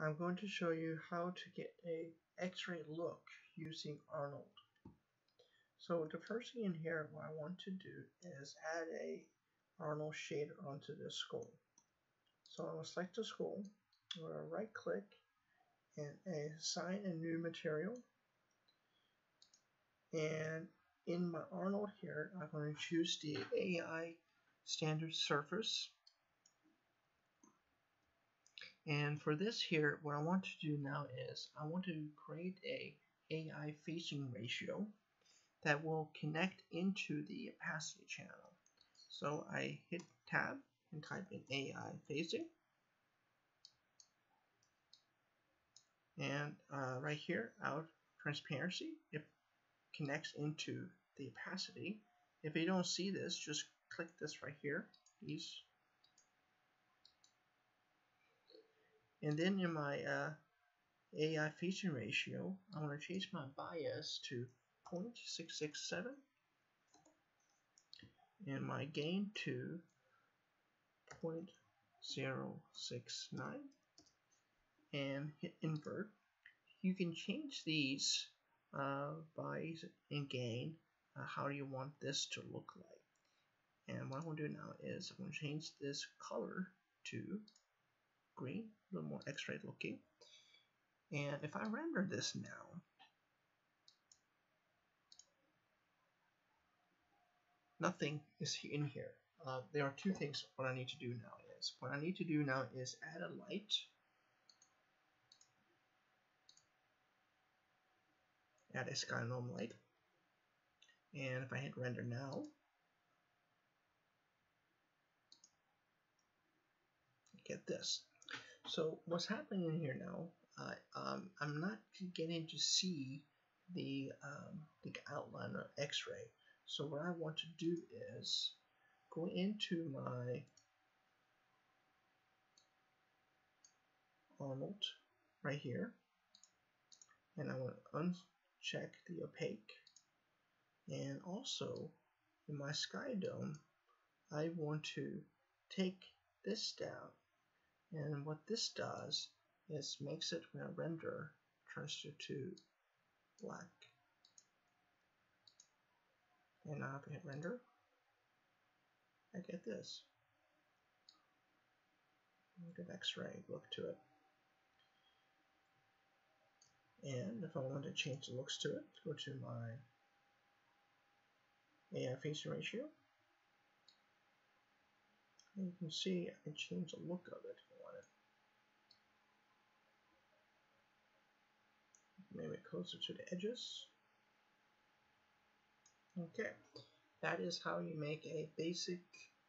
I'm going to show you how to get a x-ray look using Arnold. So the first thing in here what I want to do is add a Arnold shader onto this skull. So I'm going to select the skull, I'm going to right click and assign a new material and in my Arnold here I'm going to choose the AI standard surface and for this here, what I want to do now is I want to create a AI facing ratio that will connect into the opacity channel. So I hit tab and type in AI phasing. And uh, right here, out transparency, it connects into the opacity. If you don't see this, just click this right here, these And then in my uh, AI facing ratio, I want to change my bias to 0.667 and my gain to 0.069 and hit invert. You can change these uh, bias and gain uh, how do you want this to look like. And what I'm going to do now is I'm going to change this color to green, a little more x-ray looking. And if I render this now, nothing is in here. Uh, there are two things what I need to do now is, what I need to do now is add a light add a sky dome light and if I hit render now get this so what's happening in here now, uh, um, I'm not getting to see the, um, the outline or x-ray. So what I want to do is go into my Arnold right here and I want to uncheck the opaque and also in my sky dome I want to take this down and what this does is makes it when I render turns to, black. And now if I hit render, I get this. At X-ray look to it. And if I want to change the looks to it, go to my AI facing ratio. And you can see I can change the look of it. Maybe closer to the edges. Okay, that is how you make a basic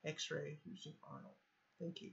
x-ray using Arnold. Thank you.